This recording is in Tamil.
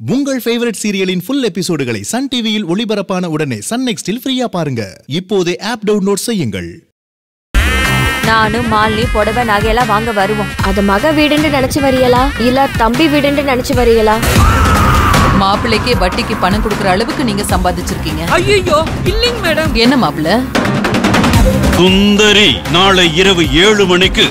உங்கள் ஃபேவரட் சீரியலின் ஃபுல் எபிசோடுகளை சன் டிவியில் ஒளிபரப்பான உடனே சன் நெக்ஸ்டில் ஃப்ரீயா பாருங்க. இப்போதே ஆப் டவுன்லோட் செய்யுங்கள். நானும் மாலினி புடவை நகையெல்லாம் வாங்க வருவோம். அது மக வீடுன்னு நினைச்சு வரீங்களா இல்ல தம்பி வீடுன்னு நினைச்சு வரீங்களா மாப்பிள்ளைக்கே வட்டிக்கு பணம் கொடுக்கற அளவுக்கு நீங்க சம்பாதிச்சிருக்கீங்க. ஐயோ இல்லைங்க மேடம். என்ன மாப்பிள்ள? சுந்தரி நாளை இரவு ஏழு மணிக்கு